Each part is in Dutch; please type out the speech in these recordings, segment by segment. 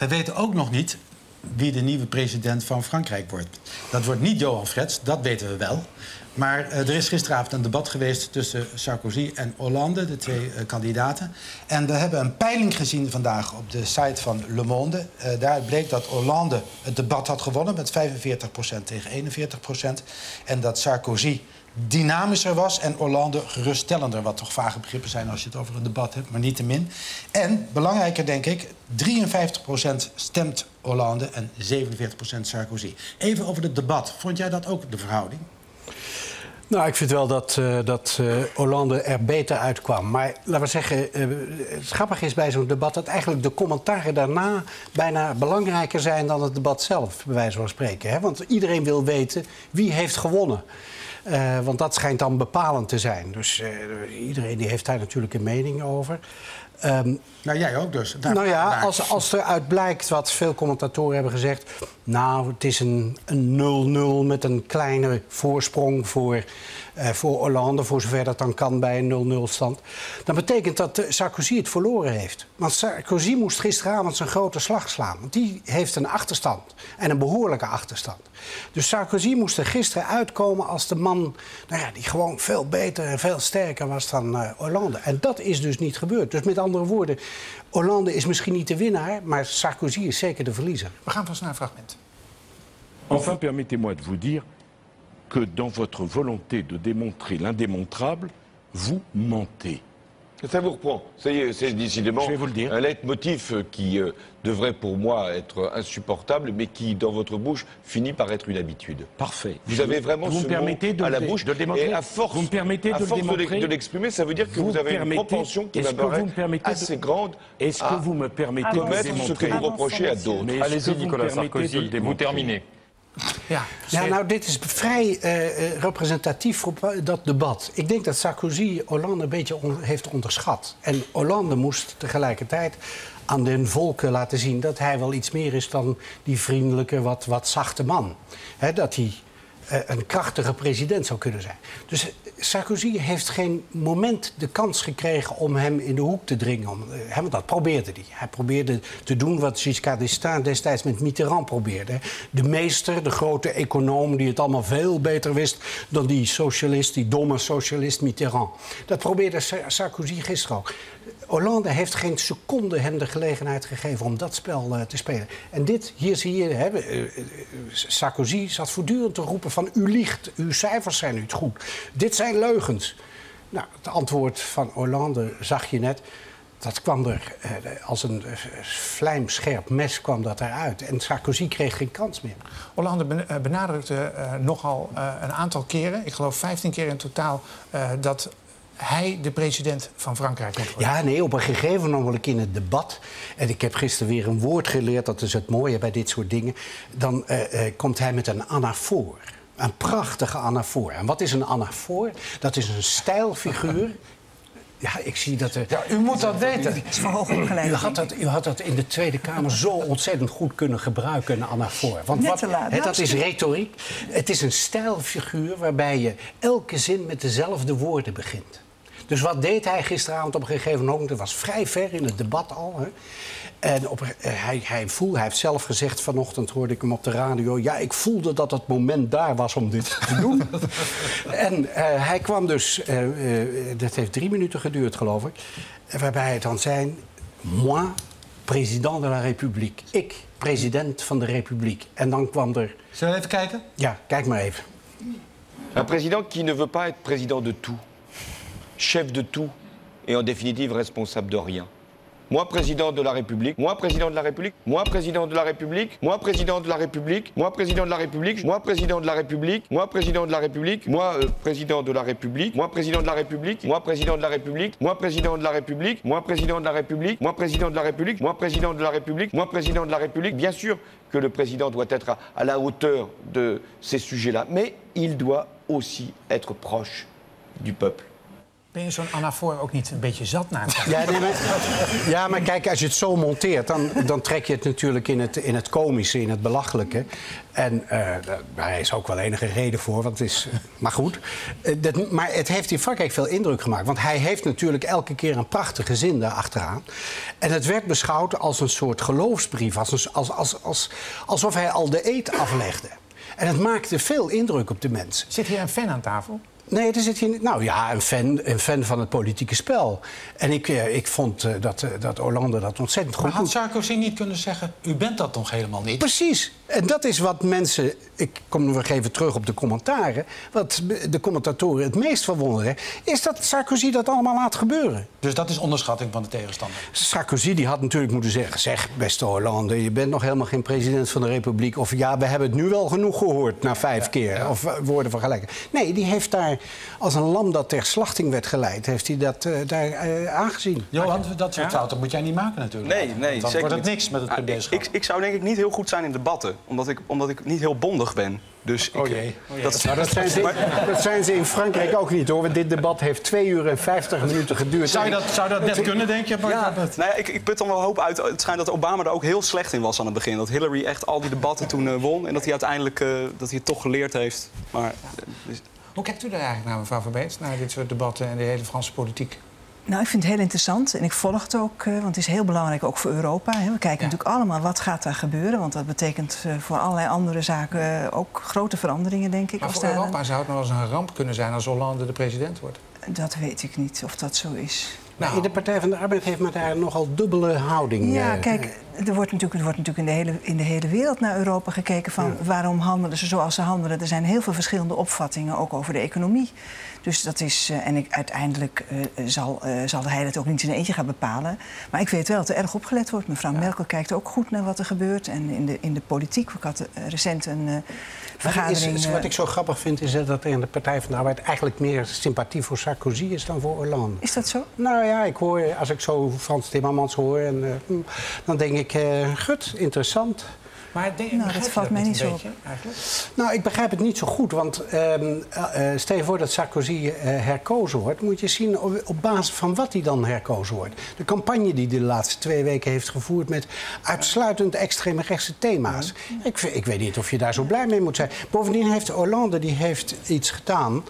We weten ook nog niet wie de nieuwe president van Frankrijk wordt. Dat wordt niet Johan Frets, dat weten we wel. Maar uh, er is gisteravond een debat geweest tussen Sarkozy en Hollande, de twee uh, kandidaten. En we hebben een peiling gezien vandaag op de site van Le Monde. Uh, daaruit bleek dat Hollande het debat had gewonnen met 45% tegen 41%. En dat Sarkozy dynamischer was en Hollande geruststellender. Wat toch vage begrippen zijn als je het over een debat hebt, maar niet te min. En, belangrijker denk ik, 53% stemt Hollande en 47% Sarkozy. Even over het debat. Vond jij dat ook de verhouding? Nou, ik vind wel dat, uh, dat uh, Hollande er beter uitkwam. Maar laten we zeggen, uh, het grappige is bij zo'n debat... dat eigenlijk de commentaren daarna bijna belangrijker zijn... dan het debat zelf, bij wijze van spreken. Hè? Want iedereen wil weten wie heeft gewonnen. Uh, want dat schijnt dan bepalend te zijn. Dus uh, iedereen die heeft daar natuurlijk een mening over. Um, nou, jij ook dus. Daar, nou ja, daar. als, als eruit blijkt wat veel commentatoren hebben gezegd... nou, het is een 0-0 met een kleine voorsprong voor, uh, voor Hollande... voor zover dat dan kan bij een 0-0 stand... dan betekent dat Sarkozy het verloren heeft. Want Sarkozy moest gisteravond zijn grote slag slaan. Want die heeft een achterstand. En een behoorlijke achterstand. Dus Sarkozy moest er gisteren uitkomen als de man... Nou ja, die gewoon veel beter en veel sterker was dan uh, Hollande. En dat is dus niet gebeurd. Dus met andere woorden, Hollande is misschien niet de winnaar... maar Sarkozy is zeker de verliezer. We gaan vast naar een fragment. Enfin, permettez-moi de vous dire que dans votre volonté de démontrer l'indémontrable, vous mentez. Ça vous reprend. Ça y est, c'est décidément Je vais vous le dire. un leitmotiv qui euh, devrait pour moi être insupportable, mais qui, dans votre bouche, finit par être une habitude. Parfait. Vous Je- avez vraiment vous ce me permettez mot de à la bouche. de le démontrer et à force, Vous me permettez à de le force l'e- de l'exprimer, ça veut dire que Vous vous, avez une propension qui est-ce me que vous paraît me permettez de- assez grande Est-ce que à vous me permettez de commettre ce que vous reprochez à d'autres. Allez-y, Nicolas Sarkozy, vous démontrer terminez. Ja, Ja, nou, dit is vrij eh, eh, representatief voor pa- dat debat. Ik denk dat Sarkozy Hollande een beetje on- heeft onderschat. En Hollande moest tegelijkertijd aan den volken laten zien... dat hij wel iets meer is dan die vriendelijke, wat, wat zachte man. Dat hij eh, een krachtige president zou kunnen zijn. Dus eh, Sarkozy heeft geen moment de kans gekregen om hem in de hoek te dringen. Om, eh, want dat probeerde hij. Hij probeerde te doen wat Giscard d'Estaing destijds met Mitterrand probeerde. De meester, de grote econoom die het allemaal veel beter wist... dan die socialist, die domme socialist Mitterrand. Dat probeerde Sa- Sarkozy gisteren ook. Hollande heeft geen seconde hem de gelegenheid gegeven om dat spel eh, te spelen. En dit, hier zie je, eh, Sarkozy zat voortdurend te roepen van... u liegt, uw cijfers zijn niet goed, dit zijn leugens. Nou, het antwoord van Hollande zag je net. Dat kwam er eh, als een eh, vlijmscherp mes kwam dat eruit. En Sarkozy kreeg geen kans meer. Hollande eh, benadrukte nogal een aantal keren, ik geloof 15 keer in totaal, dat hij de president van Frankrijk moet worden. Ja, nee, op een gegeven moment in het debat... en ik heb gisteren weer een woord geleerd, dat is het mooie bij dit soort dingen... dan komt hij met een anafoor. Een prachtige anafoor. En wat is een anafoor? Dat is een stijlfiguur... Ja, ik zie dat... er- Ja, u moet dat weten. is. U had, dat, u had dat in de Tweede Kamer zo ontzettend goed kunnen gebruiken, een anafoor. Want wat, te laat. hè, Nou, dat is retoriek. Het is een stijlfiguur waarbij je elke zin met dezelfde woorden begint. Dus wat deed hij gisteravond op een gegeven moment? Dat was vrij ver in het debat al. Hè? En op, eh, hij, hij, voelde, hij heeft zelf gezegd vanochtend, hoorde ik hem op de radio... ja, ik voelde dat het moment daar was om dit te doen. en eh, hij kwam dus, eh, eh, dat heeft drie minuten geduurd geloof ik... waarbij hij dan zei, moi, président de la République. Ik, president van de Republiek. En dan kwam er, Zullen we even kijken? ja, kijk maar even. Un président qui ne veut pas être président de tout, chef de tout et en définitive responsable de rien. Moi, président de la République, moi, président de la République, moi, président de la République, moi, président de la République, moi, président de la République, moi, président de la République, moi, président de la République, moi, euh, président de la République, moi, président de la République, moi, président de la République, moi, président de la République, moi, président de la République, moi, président de la République, moi, président de la République. Bien sûr que le président doit être à la hauteur de ces sujets-là, mais il doit aussi être proche du peuple. Ben je zo'n anafoor ook niet een beetje zat na? Ja, nee, maar, ja, maar kijk, als je het zo monteert, dan, dan trek je het natuurlijk in het, in het komische, in het belachelijke. En eh, daar is ook wel enige reden voor, want het is. Maar goed. Eh, dat, maar het heeft in Frankrijk veel indruk gemaakt. Want hij heeft natuurlijk elke keer een prachtige zin daarachteraan. En het werd beschouwd als een soort geloofsbrief, als, een- als, als, als, alsof hij al de eed aflegde. En het maakte veel indruk op de mensen. Zit hier een fan aan tafel? Nee, er zit hier. Nou ja, een fan, een fan van het politieke spel. En ik, eh, ik vond eh, dat, eh, dat Hollande dat ontzettend goed Maar had doet. Sarkozy niet kunnen zeggen... u bent dat nog helemaal niet? Precies. En dat is wat mensen. Ik kom nog even terug op de commentaren. Wat de commentatoren het meest verwonderen. is dat Sarkozy dat allemaal laat gebeuren. Dus dat is onderschatting van de tegenstander. Sarkozy die had natuurlijk moeten zeggen: Zeg, beste Hollande, je bent nog helemaal geen president van de Republiek. Of ja, we hebben het nu wel genoeg gehoord na vijf keer. Of woorden van gelijk. Nee, die heeft daar, als een lam dat ter slachting werd geleid, heeft hij dat eh, daar eh, aangezien. Johan, dat soort fouten moet jij niet maken natuurlijk. Nee, nee, Dan zeker wordt het niet. niks met het Ah, premierschap. ik, ik zou denk ik niet heel goed zijn in debatten, omdat ik, omdat ik niet heel bondig ben. Dus ik, Oh jee. Dat, is- Nou, dat, zijn ze, dat zijn ze in Frankrijk ook niet hoor. Want dit debat heeft 2 uur en 50 minuten geduurd. Zou je dat, zou dat net kunnen, denk je? Ja, nou ja, ik, ik put dan wel hoop uit. Het schijnt dat Obama er ook heel slecht in was aan het begin. Dat Hillary echt al die debatten toen eh, won. En dat hij uiteindelijk dat hij het toch geleerd heeft. Maar dus- Hoe kijkt u daar eigenlijk naar, mevrouw Verbeet? Naar dit soort debatten en de hele Franse politiek? Nou, ik vind het heel interessant en ik volg het ook, eh, want het is heel belangrijk ook voor Europa. Hè. We kijken natuurlijk allemaal wat gaat daar gebeuren, want dat betekent eh, voor allerlei andere zaken eh, ook grote veranderingen, denk ik. Maar voor Europa zou het nog wel eens een ramp kunnen zijn als Hollande de president wordt. Dat weet ik niet of dat zo is. Nou, in de Partij van de Arbeid heeft men daar nogal dubbele houding. Ja, kijk, er wordt natuurlijk, er wordt natuurlijk in, de hele, in de hele wereld naar Europa gekeken van waarom handelen ze zoals ze handelen. Er zijn heel veel verschillende opvattingen, ook over de economie. Dus dat is, eh, en ik, uiteindelijk eh, zal, eh, zal hij dat ook niet in eentje gaan bepalen. Maar ik weet wel dat er erg opgelet wordt. Mevrouw Merkel kijkt ook goed naar wat er gebeurt. En in de, in de politiek, ik had recent een vergadering... is, wat ik zo grappig vind is dat er in de Partij van de Arbeid eigenlijk meer sympathie voor Sarkozy is dan voor Hollande. Is dat zo? Nou ja, ik hoor, als ik zo Frans Timmermans hoor, en, hm, dan denk ik, eh gut, interessant. Maar Nou, begrijp dat je valt mij niet zo beetje, eigenlijk? Nou, ik begrijp het niet zo goed, want ehm, eh, eh, stel je voor dat Sarkozy eh, herkozen wordt, moet je zien op, op basis van wat hij dan herkozen wordt. De campagne die hij de laatste twee weken heeft gevoerd met uitsluitend extreemrechtse thema's. Ik, ik weet niet of je daar zo blij mee moet zijn. Bovendien heeft Hollande die heeft iets gedaan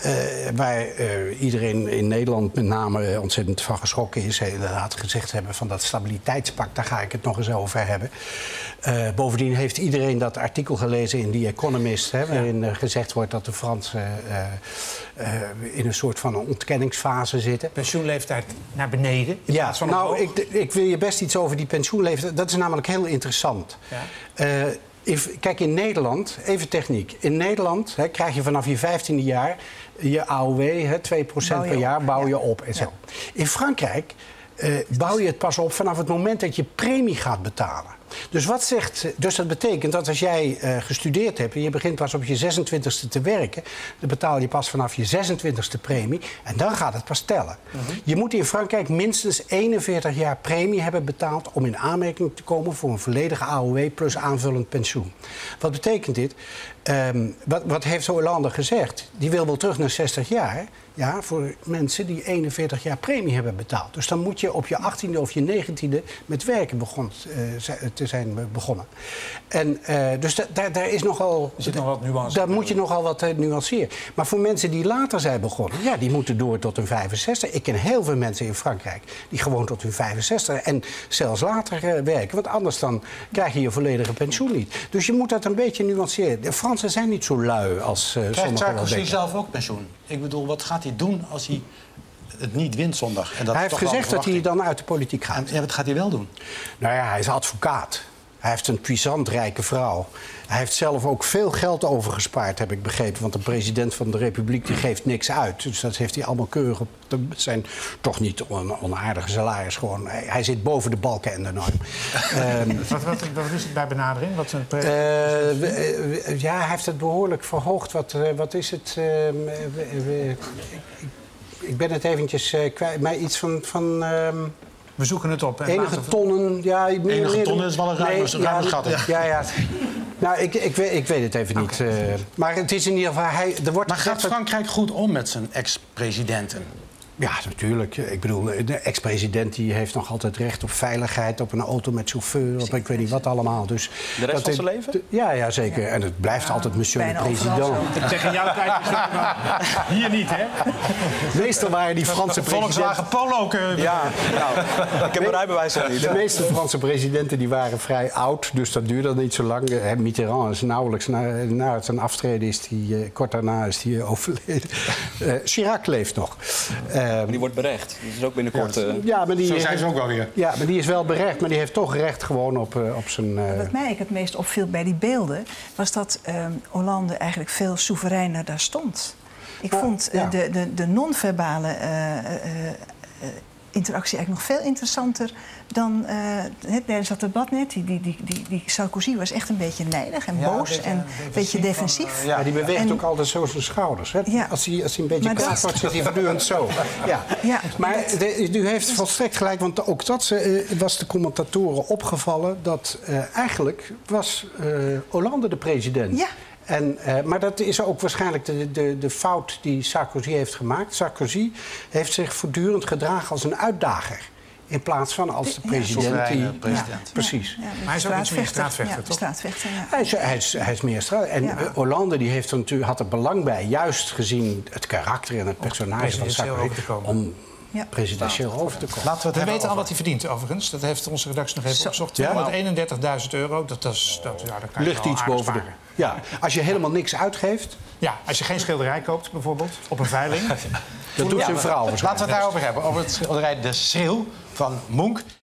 eh, waar eh, iedereen in Nederland met name eh, ontzettend van geschrokken is. Inderdaad gezegd hebben van dat stabiliteitspact, daar ga ik het nog eens over hebben. Bovendien heeft iedereen dat artikel gelezen in The Economist, hè, waarin gezegd wordt dat de Fransen in een soort van een ontkenningsfase zitten. Pensioenleeftijd naar beneden. Ja, nou, ik, ik wil je best iets over die pensioenleeftijd. Dat is namelijk heel interessant. Ja. Kijk, in Nederland, even techniek. In Nederland hè, krijg je vanaf je 15e jaar je AOW, hè, 2% Bouw je per jaar, op, bouw ja. je op en zo. In Frankrijk eh, bouw je het pas op vanaf het moment dat je premie gaat betalen. Dus, wat zegt, dus dat betekent dat als jij eh, gestudeerd hebt en je begint pas op je 26e te werken, dan betaal je pas vanaf je 26e premie en dan gaat het pas tellen. Je moet in Frankrijk minstens 41 jaar premie hebben betaald om in aanmerking te komen voor een volledige AOW plus aanvullend pensioen. Wat betekent dit? Ehm, wat, wat heeft Hollande gezegd? Die wil wel terug naar 60 jaar. Ja, voor mensen die 41 jaar premie hebben betaald. Dus dan moet je op je 18e of je 19e met werken begon, eh, zi- te zijn begonnen. En eh, dus da- daar, daar is nogal. Er zit nog wat nuance Daar moet je nogal wat eh, nuanceren. Maar voor mensen die later zijn begonnen, ja, die moeten door tot hun 65. Ik ken heel veel mensen in Frankrijk die gewoon tot hun 65 en zelfs later eh, werken. Want anders dan krijg je je volledige pensioen niet. Dus je moet dat een beetje nuanceren. De Fransen zijn niet zo lui als eh Krijgt sommigen wel Sarkozy zelf ook pensioen? Ik bedoel, wat gaat hij doen als hij het niet wint zondag? En dat Hij heeft gezegd dat hij dan uit de politiek gaat. En, ja, wat gaat hij wel doen? Nou ja, hij is advocaat. Hij heeft een puissant rijke vrouw. Hij heeft zelf ook veel geld overgespaard, heb ik begrepen. Want de president van de republiek die geeft niks uit. Dus dat heeft hij allemaal keurig op de- zijn toch niet on- onaardige salaris. Gewoon, hij, hij zit boven de balken en de norm. Ehm, Wat, wat, wat is het bij benadering? Wat pre- eh, we- eh, ja, hij heeft het behoorlijk verhoogd. Wat, eh, wat is het? ehm, eh, we- we- ik, ik- ben het eventjes eh, kwijt. Maar iets van... van ehm, we zoeken het op. en Enige tonnen, ja... meer- Enige meer- tonnen is wel een ruime- Nee, ruime ja, gat, hè? Ja, ja. Nou, ik, ik, weet, ik weet het even niet. eh, maar het is in ieder geval... Hij, er wordt Maar gaat Frankrijk goed om met zijn ex-presidenten? Ja, natuurlijk. Ik bedoel, de ex-president die heeft nog altijd recht op veiligheid, op een auto met chauffeur, op ik weet niet wat allemaal. Dus De rest dat van zijn leven? Ja, ja zeker. En het blijft altijd monsieur de president. Tegen jouw tijd is dat maar hier niet, hè? Meestal waren die Franse presidenten... Volkswagen Polo. eh, Ja, nou, ik heb mijn rijbewijs niet. De meeste Franse presidenten die waren vrij oud, dus dat duurde niet zo lang. Eh, Mitterrand is nauwelijks na, na zijn aftreden, is die, eh, kort daarna is hij overleden. Eh, Chirac leeft nog. Eh, Die wordt berecht. Dat is ook binnenkort... eh, ja, maar die, Zo zijn ze ook wel weer. Ja, maar die is wel berecht, maar die heeft toch recht gewoon op, eh, op zijn... eh, Wat mij het meest opviel bij die beelden... was dat ehm, Hollande eigenlijk veel soevereiner daar stond. Ik Ja, vond ja. de, de, de non-verbale eh, eh, eh, interactie eigenlijk nog veel interessanter dan eh, het, tijdens dat debat net. Die, die, die, die, die Sarkozy was echt een beetje nijdig en Ja, boos een beetje en een beetje defensief. ja, die beweegt En- ook altijd zo zijn schouders. Hè? Ja. Als, hij, als hij een beetje kwaad wordt, zit hij voortdurend zo. Ja. Ja, maar dat- de- u heeft volstrekt gelijk, want ook dat eh, was de commentatoren opgevallen... dat eh, eigenlijk was eh, Hollande de president. Ja. En, eh, maar dat is ook waarschijnlijk de, de, de fout die Sarkozy heeft gemaakt. Sarkozy heeft zich voortdurend gedragen als een uitdager. In plaats van als de president. Die, president. Ja, precies. Ja, ja, hij is ook iets meer straatvechter, ja, toch? straatvechter, ja. Hij is, hij, is, hij is meer straat. En Ja. eh, Hollande die heeft er natuurlijk, had er belang bij, juist gezien het karakter en het personage van Sarkozy, om Ja. presidentieel over te komen. Laten we het We hebben weten al wat hij verdient, overigens. Dat heeft onze redactie nog even Zo. opgezocht. Ja? 231.000 euro. Dat, dat is, dat, ja, daar kan je wel iets boven de. Ja, als je helemaal niks uitgeeft, Ja, als je geen schilderij koopt, bijvoorbeeld, op een veiling. dat doet Ja, zijn vrouw Laten we het daarover hebben. Over het schilderij De Schreeuw van Munch.